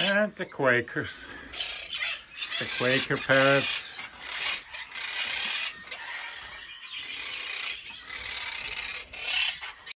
And the Quakers. The Quaker parrots.